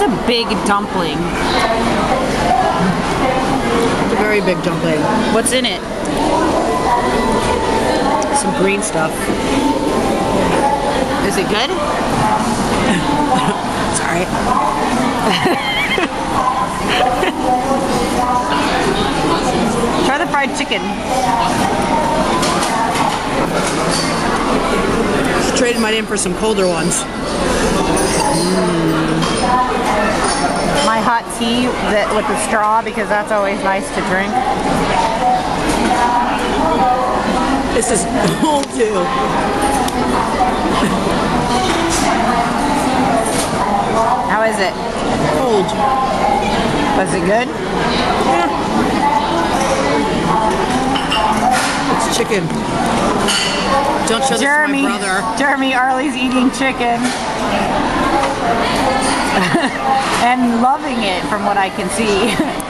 That's a big dumpling. It's a very big dumpling. What's in it? Some green stuff. Is it good? Sorry. Try the fried chicken. Just traded mine in for some colder ones. Hot tea that with the straw because that's always nice to drink. This is cold too. How is it? Cold. Was it good? It's chicken. Don't show this Jeremy, to my brother. Jeremy Arlie's eating chicken and loving it from what I can see.